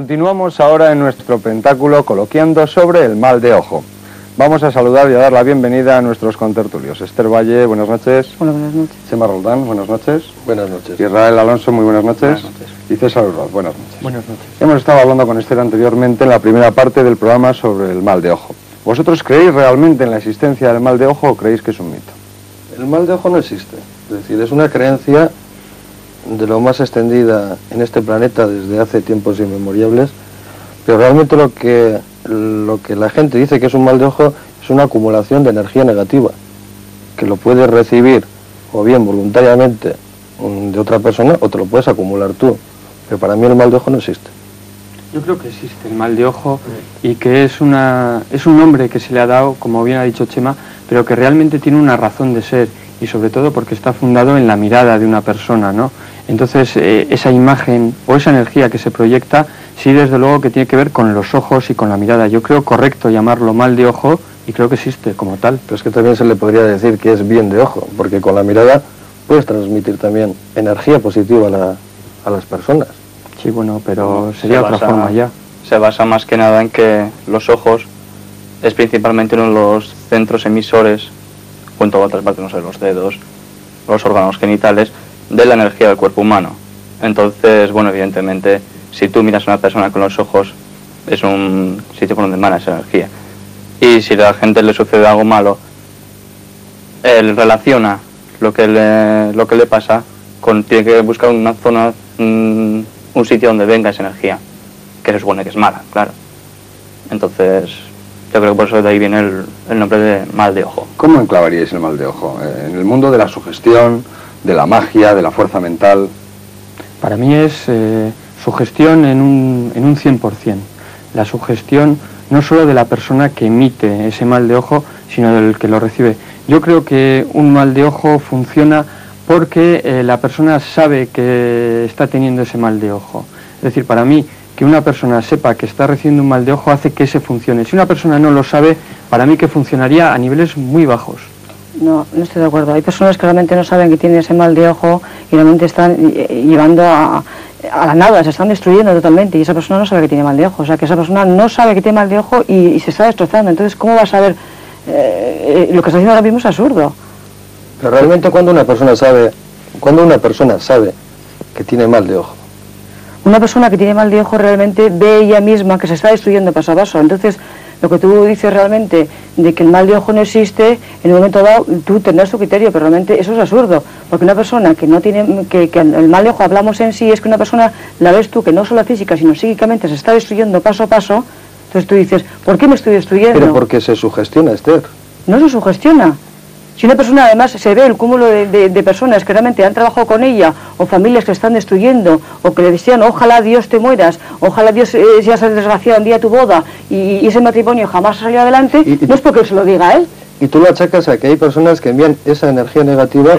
Continuamos ahora en nuestro pentáculo coloquiando sobre el mal de ojo. Vamos a saludar y a dar la bienvenida a nuestros contertulios. Esther Valle, buenas noches. Hola, buenas noches. Chema Roldán, buenas noches. Buenas noches. Israel Alonso, muy buenas noches. Buenas noches. Y César Urroz, buenas noches. Buenas noches. Hemos estado hablando con Esther anteriormente en la primera parte del programa sobre el mal de ojo. ¿Vosotros creéis realmente en la existencia del mal de ojo o creéis que es un mito? El mal de ojo no existe. Es decir, es una creencia de lo más extendida en este planeta desde hace tiempos inmemoriales, pero realmente lo que, lo que la gente dice que es un mal de ojo es una acumulación de energía negativa, que lo puedes recibir o bien voluntariamente mm, de otra persona o te lo puedes acumular tú. Pero para mí el mal de ojo no existe. Yo creo que existe el mal de ojo y que es, una, es un nombre que se le ha dado, como bien ha dicho Chema, pero que realmente tiene una razón de ser y sobre todo porque está fundado en la mirada de una persona, ¿no? Entonces, eh, esa imagen o esa energía que se proyecta, sí, desde luego que tiene que ver con los ojos y con la mirada. Yo creo correcto llamarlo mal de ojo y creo que existe como tal. Pero es que también se le podría decir que es bien de ojo, porque con la mirada puedes transmitir también energía positiva a, la- a las personas. Sí, bueno, pero sería Se otra basa- forma ya. Se basa más que nada en que los ojos es principalmente uno de los centros emisores, junto a otras partes, no sé, los dedos, los órganos genitales, de la energía del cuerpo humano. Entonces, bueno, evidentemente, si tú miras a una persona con los ojos, es un sitio por donde emana esa energía. Y si a la gente le sucede algo malo, él relaciona lo que le, lo que le pasa con, tiene que buscar una zona, mm, un sitio donde venga esa energía, que se supone que es mala, claro. Entonces, yo creo que por eso de ahí viene el, el nombre de mal de ojo. ¿Cómo enclavaríais el mal de ojo? Eh, En el mundo de la sugestión, de la magia, de la fuerza mental. Para mí es eh, sugestión en un, en un 100%. La sugestión no solo de la persona que emite ese mal de ojo, sino del que lo recibe. Yo creo que un mal de ojo funciona porque eh, la persona sabe que está teniendo ese mal de ojo. Es decir, para mí, que una persona sepa que está recibiendo un mal de ojo hace que ese funcione. Si una persona no lo sabe, para mí que funcionaría a niveles muy bajos. No, no estoy de acuerdo. Hay personas que realmente no saben que tienen ese mal de ojo y realmente están eh, llevando a, a la nada, se están destruyendo totalmente y esa persona no sabe que tiene mal de ojo. O sea, que esa persona no sabe que tiene mal de ojo y, y se está destrozando. Entonces, ¿cómo va a saber? eh, eh, lo que está haciendo ahora mismo es absurdo. Pero realmente cuando una persona sabe, cuando una persona sabe que tiene mal de ojo, Una persona que tiene mal de ojo realmente ve ella misma que se está destruyendo paso a paso. Entonces, lo que tú dices realmente de que el mal de ojo no existe, en un momento dado tú tendrás tu criterio, pero realmente eso es absurdo. Porque una persona que no tiene, que, que el mal de ojo hablamos en sí, es que una persona la ves tú que no solo física, sino psíquicamente se está destruyendo paso a paso. Entonces tú dices, ¿por qué me estoy destruyendo? pero porque se sugestiona, Esther. No se sugestiona. Si una persona además se ve el cúmulo de, de- de personas que realmente han trabajado con ella, o familias que están destruyendo, o que le decían, ojalá Dios te mueras, ojalá Dios eh, seas desgraciado un día tu boda, y, y ese matrimonio jamás salió adelante, Y- y- no es porque se lo diga él. Y tú lo achacas a que hay personas que envían esa energía negativa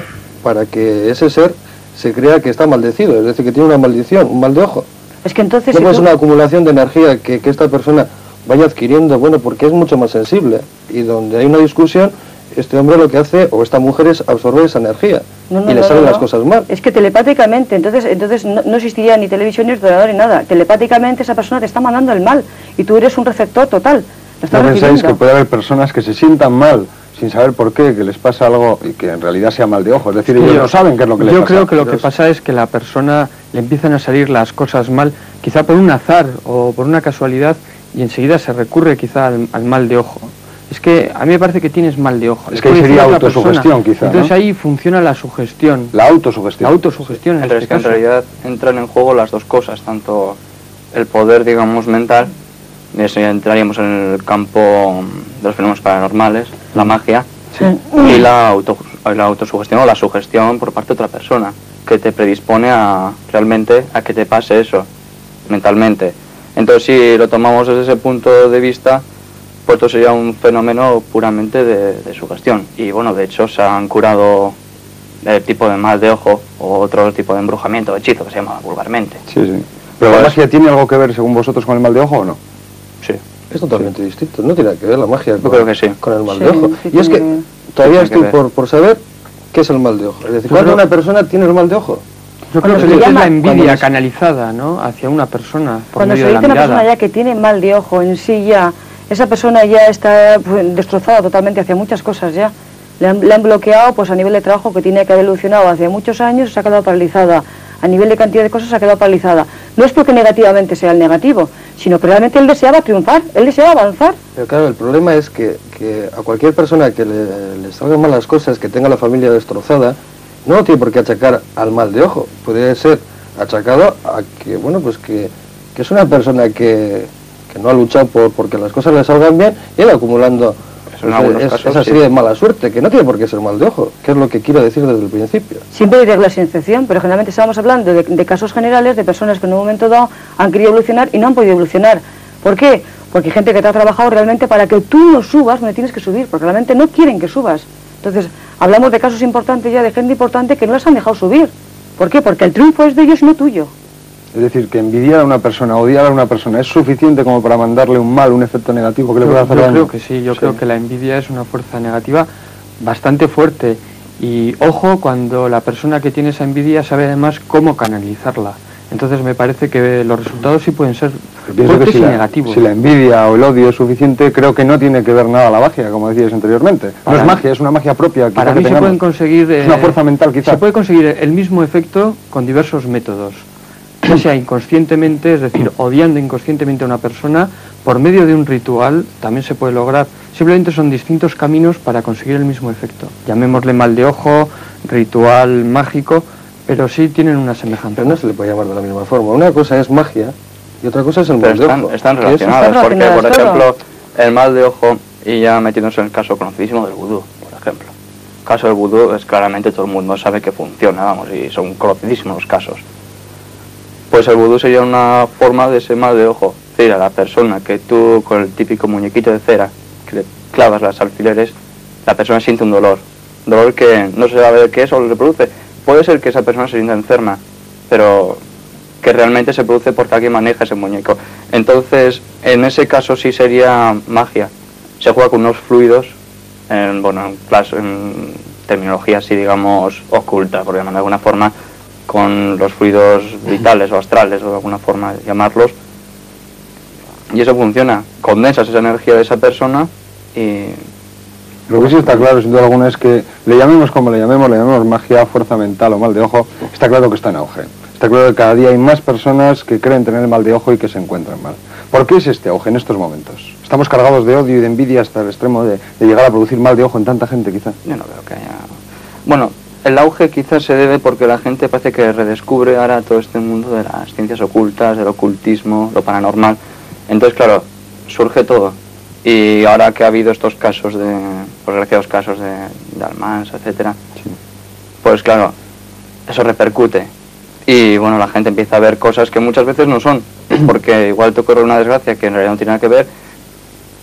para que ese ser se crea que está maldecido, es decir, que tiene una maldición, un mal de ojo. Es que entonces... No si puede tú- ser una acumulación de energía que, que esta persona vaya adquiriendo, bueno, porque es mucho más sensible. Y donde hay una discusión, este hombre lo que hace, o esta mujer, es absorber esa energía. No, no, y le no, salen no, las no. cosas mal. Es que telepáticamente, entonces, entonces no, no existiría ni televisión, ni ordenador, ni nada. Telepáticamente esa persona te está mandando el mal, y tú eres un receptor total. ¿No pensáis que puede haber personas que se sientan mal sin saber por qué, que les pasa algo y que en realidad sea mal de ojo? Es decir, ellos no saben qué es lo que les Yo pasa. creo que lo que pasa es que la persona le empiezan a salir las cosas mal, quizá por un azar o por una casualidad, y enseguida se recurre quizá al, al mal de ojo. Es que a mí me parece que tienes mal de ojo. Es que ahí sería autosugestión, quizá, Entonces ¿no? ahí funciona la sugestión, La autosugestión. la autosugestión en Pero este es que en caso. realidad entran en juego las dos cosas, tanto el poder, digamos, mental, y eso ya entraríamos en el campo de los fenómenos paranormales, la magia, y la, auto, la autosugestión o la sugestión por parte de otra persona, que te predispone a realmente a que te pase eso mentalmente. Entonces, si lo tomamos desde ese punto de vista, esto sería un fenómeno puramente de, de sugestión. Y bueno, de hecho, se han curado el tipo de mal de ojo o otro tipo de embrujamiento, hechizo, que se llama vulgarmente. Sí, sí. ¿Pero la magia tiene algo que ver, según vosotros, con el mal de ojo o no? Sí. Es totalmente distinto, no tiene que ver la magia Yo creo que sí. con el mal Sí, de ojo. sí y es que todavía estoy por, por saber qué es el mal de ojo. Es decir, cuando una persona tiene el mal de ojo. Yo creo que es la envidia canalizada, ¿no? Hacia una persona. Por cuando medio se de dice la una persona ya que tiene mal de ojo en sí ya, esa persona ya está pues, destrozada totalmente hacia muchas cosas ya. Le han, le han bloqueado pues a nivel de trabajo que tiene que haber evolucionado hace muchos años, se ha quedado paralizada. A nivel de cantidad de cosas se ha quedado paralizada. No es porque negativamente sea el negativo, sino que realmente él deseaba triunfar, él deseaba avanzar. Pero claro, el problema es que, que a cualquier persona que le, le salgan mal las cosas, que tenga la familia destrozada, no tiene por qué achacar al mal de ojo. Puede ser achacado a que, bueno, pues que, que es una persona que, que no ha luchado por porque las cosas le salgan bien y va acumulando pues, es- casos, esa sí. serie de mala suerte, que no tiene por qué ser mal de ojo, que es lo que quiero decir desde el principio. Siempre hay reglas sin excepción, pero generalmente estamos hablando de, de casos generales de personas que en un momento dado han querido evolucionar y no han podido evolucionar. ¿Por qué? Porque hay gente que te ha trabajado realmente para que tú no subas donde tienes que subir, porque realmente no quieren que subas. Entonces, hablamos de casos importantes ya de gente importante que no las han dejado subir. ¿Por qué? Porque el triunfo es de ellos, no tuyo. Es decir, que envidiar a una persona, odiar a una persona, es suficiente como para mandarle un mal, un efecto negativo que le Yo, pueda hacer yo daño. creo que sí, yo creo que la envidia es una fuerza negativa bastante fuerte. Y ojo cuando la persona que tiene esa envidia sabe además cómo canalizarla. Entonces me parece que los resultados sí pueden ser que fuertes si y la, negativos. si la envidia o el odio es suficiente, creo que no tiene que ver nada la magia, como decías anteriormente. No es magia, es una magia propia. Para que mí se tengamos. pueden conseguir... Es una eh, fuerza mental, quizá. Se puede conseguir el mismo efecto con diversos métodos. Ya sea inconscientemente, es decir, odiando inconscientemente a una persona, por medio de un ritual también se puede lograr. Simplemente son distintos caminos para conseguir el mismo efecto. Llamémosle mal de ojo, ritual mágico, pero sí tienen una semejanza. Pero no se le puede llamar de la misma forma. Una cosa es magia y otra cosa es el Pero mal de están, ojo. relacionadas, porque, por ejemplo, el mal de ojo, y ya metiéndose en el caso conocidísimo del vudú, por ejemplo. El caso del vudú es claramente todo el mundo sabe que funciona, vamos, y son conocidísimos los casos. Pues el vudú sería una forma de ese mal de ojo. Es decir, a la persona que tú con el típico muñequito de cera, que le clavas las alfileres, la persona siente un dolor. Dolor que no se sabe qué es o le produce. Puede ser que esa persona se sienta enferma, pero que realmente se produce porque alguien maneja ese muñeco. Entonces, en ese caso sí sería magia. Se juega con unos fluidos, en, bueno, en, en terminología así, digamos, oculta, por llamarlo de alguna forma, con los fluidos vitales o astrales, o de alguna forma de llamarlos. Y eso funciona. Condensas esa energía de esa persona y Lo que sí está claro, sin duda alguna, es que le llamemos como le llamemos, le llamemos magia, fuerza mental o mal de ojo, está claro que está en auge. Está claro que cada día hay más personas que creen tener mal de ojo y que se encuentran mal. ¿Por qué es este auge en estos momentos? Estamos cargados de odio y de envidia hasta el extremo de, de llegar a producir mal de ojo en tanta gente, quizá. Yo no veo que haya... Bueno, el auge quizás se debe porque la gente parece que redescubre ahora todo este mundo de las ciencias ocultas, del ocultismo, lo paranormal. Entonces, claro, surge todo. Y ahora que ha habido estos casos de, pues desgraciados casos de, de Almansa, etcétera, pues claro, eso repercute. Y bueno, la gente empieza a ver cosas que muchas veces no son, porque igual te ocurre una desgracia que en realidad no tiene nada que ver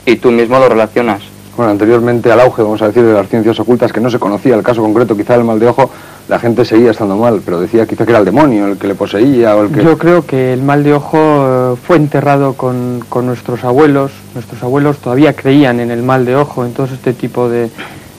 y tú mismo lo relacionas. Bueno, anteriormente al auge, vamos a decir, de las ciencias ocultas, que no se conocía el caso concreto, quizá el mal de ojo, la gente seguía estando mal, pero decía quizá que era el demonio el que le poseía o el que... Yo creo que el mal de ojo eh, fue enterrado con, con nuestros abuelos. Nuestros abuelos todavía creían en el mal de ojo, en todo este tipo de,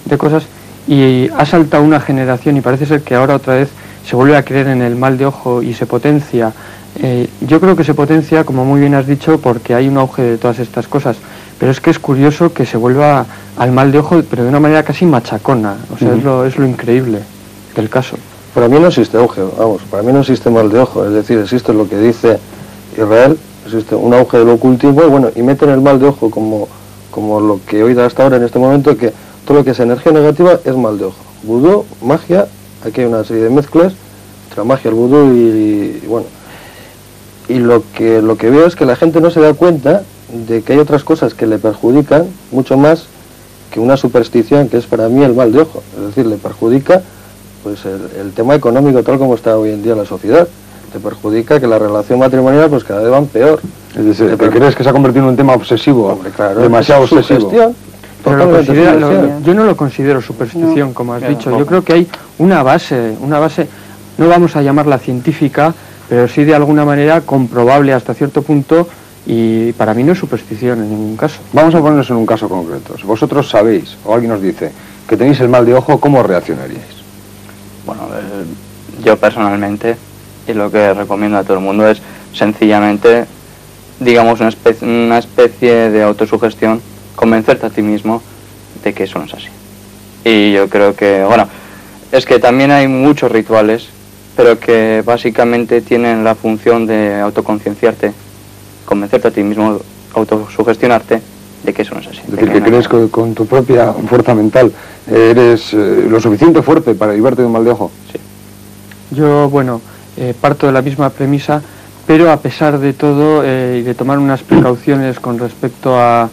de cosas. Y ha saltado una generación y parece ser que ahora otra vez se vuelve a creer en el mal de ojo y se potencia. Eh, yo creo que se potencia, como muy bien has dicho, porque hay un auge de todas estas cosas. Pero es que es curioso que se vuelva al mal de ojo, pero de una manera casi machacona. O sea, es, lo, es lo increíble del caso. Para mí no existe auge, vamos, para mí no existe mal de ojo, es decir, existe lo que dice Israel, existe un auge del ocultismo y bueno, y meten el mal de ojo como, como lo que he oído hasta ahora en este momento, que todo lo que es energía negativa es mal de ojo. Vudú, magia, aquí hay una serie de mezclas entre la magia, el vudú y, y, bueno. Y lo que, lo que veo es que la gente no se da cuenta de que hay otras cosas que le perjudican mucho más que una superstición que es para mí el mal de ojo. Es decir, le perjudica pues el, el tema económico tal como está hoy en día la sociedad. Te perjudica que la relación matrimonial pues cada vez van peor. Es decir, ¿te crees que se ha convertido en un tema obsesivo? Hombre, claro, demasiado es obsesivo. sugestión, Pero lo totalmente considera- lo- sugestión. yo no lo considero superstición, No. como has dicho. Yo creo que hay una base, una base, no vamos a llamarla científica, pero sí de alguna manera comprobable hasta cierto punto y para mí no es superstición en ningún caso. Vamos a ponernos en un caso concreto. Si vosotros sabéis, o alguien os dice, que tenéis el mal de ojo, ¿cómo reaccionaríais? Bueno, eh, yo personalmente Y lo que recomiendo a todo el mundo es sencillamente, digamos, una especie, una especie de autosugestión, convencerte a ti mismo de que eso no es así. Y yo creo que, bueno, es que también hay muchos rituales, pero que básicamente tienen la función de autoconcienciarte, convencerte a ti mismo, autosugestionarte de que eso no es así. Es decir, que crees que con tu propia fuerza mental eres eh, lo suficiente fuerte para librarte de un mal de ojo. Sí. Yo, bueno, eh, parto de la misma premisa, pero a pesar de todo eh, y de tomar unas precauciones con respecto a,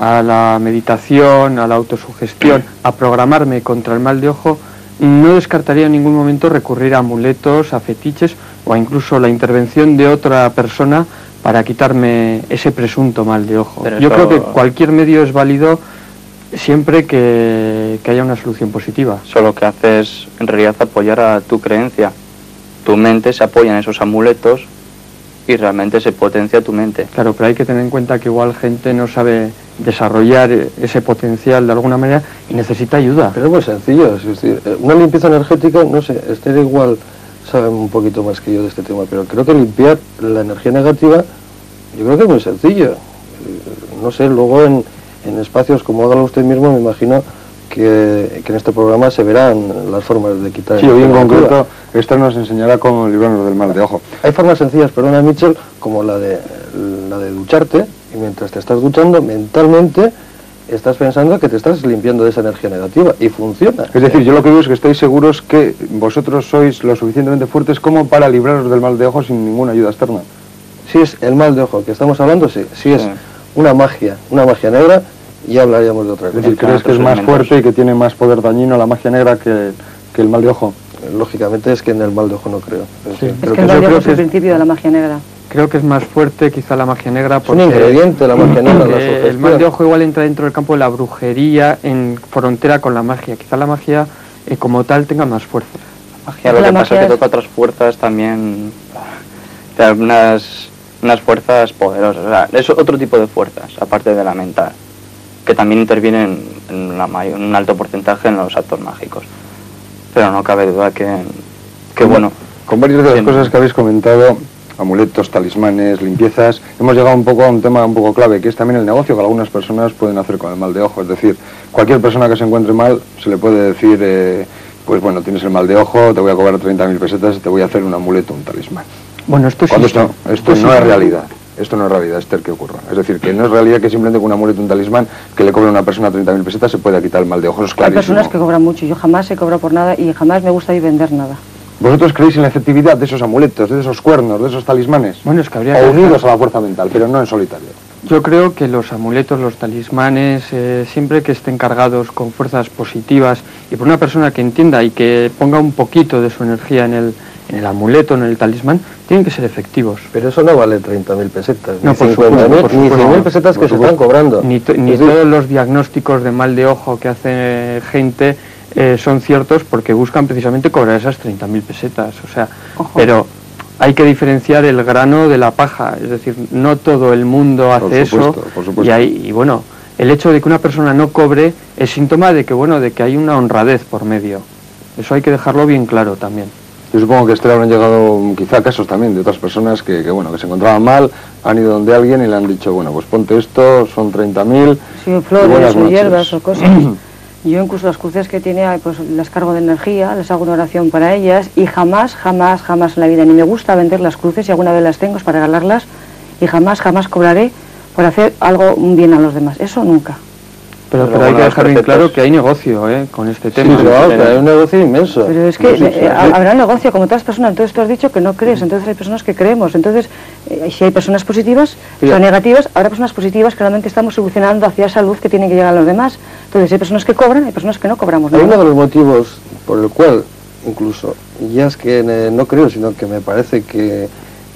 a la meditación, a la autosugestión, a programarme contra el mal de ojo, no descartaría en ningún momento recurrir a amuletos, a fetiches o a incluso la intervención de otra persona para quitarme ese presunto mal de ojo. Pero Yo creo que cualquier medio es válido siempre que, que haya una solución positiva. Solo que haces en realidad apoyar a tu creencia. Tu mente se apoya en esos amuletos y realmente se potencia tu mente. Claro, pero hay que tener en cuenta que igual gente no sabe desarrollar ese potencial de alguna manera y necesita ayuda. Pero es muy sencillo, es decir, eh, una limpieza energética, no sé, Esther igual sabe un poquito más que yo de este tema, pero creo que limpiar la energía negativa, yo creo que es muy sencillo. Eh, No sé, luego en, en espacios como hágalo usted mismo, me imagino que, que en este programa se verán las formas de quitar Sí, hoy en concreto, Esther nos enseñará cómo librarnos del mal de ojo. Hay formas sencillas, perdona Mitchell, como la de, la de ducharte, y mientras te estás duchando, mentalmente estás pensando que te estás limpiando de esa energía negativa, y funciona. Es decir, yo lo que digo es que estáis seguros que vosotros sois lo suficientemente fuertes como para libraros del mal de ojo sin ninguna ayuda externa. Si es el mal de ojo que estamos hablando, sí. Si es Sí. una magia, una magia negra, ya hablaríamos de otra Es cosa. decir, crees que es más fuerte y que tiene más poder dañino la magia negra que, que el mal de ojo. Lógicamente es que en el mal de ojo no creo. Es Sí. Es creo que que el yo mal de creo ojo es el es- principio de la magia negra. Creo que es más fuerte quizá la magia negra es un porque ingrediente la magia negra, la eh, el mal de ojo igual entra dentro del campo de la brujería en frontera con la magia. Quizá la magia eh, como tal tenga más fuerza. Magia, Es lo que que la pasa magia es que es- toca otras fuerzas también, unas, unas fuerzas poderosas, o sea, es otro tipo de fuerzas, aparte de la mental, que también intervienen en, la may- en un alto porcentaje en los actos mágicos. Pero no cabe duda que, que bueno, Con varias de las cosas que habéis comentado, amuletos, talismanes, limpiezas, hemos llegado un poco a un tema un poco clave, que es también el negocio que algunas personas pueden hacer con el mal de ojo. Es decir, cualquier persona que se encuentre mal se le puede decir, eh, pues bueno, tienes el mal de ojo, te voy a cobrar 30.000 pesetas y te voy a hacer un amuleto, un talismán. Bueno, esto Cuando sí. esto, esto no es realidad. Esto no es realidad, Esther, que ocurra. Es decir, que no es realidad que simplemente con un amuleto, un talismán, que le cobre a una persona 30.000 pesetas se pueda quitar el mal de ojo. Eso es Hay personas que cobran mucho. Yo jamás he cobrado por nada y jamás me gusta ir vender nada. ¿Vosotros creéis en la efectividad de esos amuletos, de esos cuernos, de esos talismanes? Bueno, es que habría o que unidos dejar- a la fuerza mental, pero no en solitario. Yo creo que los amuletos, los talismanes, eh, siempre que estén cargados con fuerzas positivas y por una persona que entienda y que ponga un poquito de su energía en el, en el amuleto, en el talismán, tienen que ser efectivos. Pero eso no vale 30.000 pesetas, No, ni por 50.000, supuesto, por ni supuesto. 100.000 pesetas que se están cobrando. Ni, to- ni Es todos los diagnósticos de mal de ojo que hace gente eh, son ciertos porque buscan precisamente cobrar esas 30.000 pesetas. O sea, Ojo. pero hay que diferenciar el grano de la paja. Es decir, no todo el mundo hace Por supuesto, eso. por supuesto. Y, hay- y bueno, el hecho de que una persona no cobre es síntoma de que, bueno, de que hay una honradez por medio. Eso hay que dejarlo bien claro también. Yo supongo que a habrán llegado quizá casos también de otras personas que, que, bueno, que se encontraban mal, han ido donde alguien y le han dicho, bueno, pues ponte esto, son 30.000. Sí, flores o noches. hierbas o cosas. Yo incluso las cruces que tiene, pues las cargo de energía, les hago una oración para ellas y jamás, jamás, jamás en la vida, ni me gusta vender las cruces y alguna vez las tengo es para regalarlas y jamás, jamás cobraré por hacer algo bien a los demás. Eso nunca. Pero, hay que dejar bien claro que hay negocio eh, con este Sí, tema. sí, sí. hay un negocio inmenso. Pero es que Sí, sí, eh, sí. ha- habrá negocio como todas las personas, entonces tú has dicho que no crees, entonces hay personas que creemos, entonces eh, si hay personas positivas Mira. o negativas, habrá personas positivas que realmente estamos evolucionando hacia esa luz que tiene que llegar a los demás. Entonces hay personas que cobran, hay personas que no cobramos Hay nada. uno de los motivos por el cual, incluso, ya es que eh, no creo, sino que me parece que,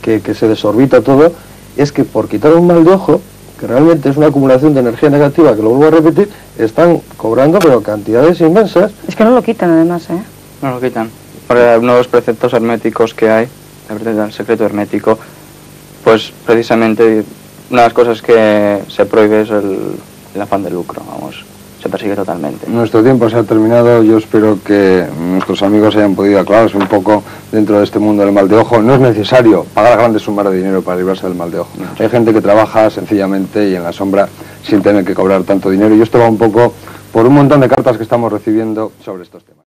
que- que se desorbita todo, es que por quitar un mal de ojo, que realmente es una acumulación de energía negativa, que lo vuelvo a repetir, están cobrando pero cantidades inmensas. Es que no lo quitan además, ¿eh? no lo quitan. Porque uno de los preceptos herméticos que hay, la verdad del secreto hermético, pues precisamente una de las cosas que se prohíbe es el, el afán de lucro, vamos. Se persigue totalmente. Nuestro tiempo se ha terminado. Yo espero que nuestros amigos hayan podido aclararse un poco dentro de este mundo del mal de ojo. No es necesario pagar grandes sumas de dinero para librarse del mal de ojo. Hay gente que trabaja sencillamente y en la sombra sin tener que cobrar tanto dinero. Y esto va un poco por un montón de cartas que estamos recibiendo sobre estos temas.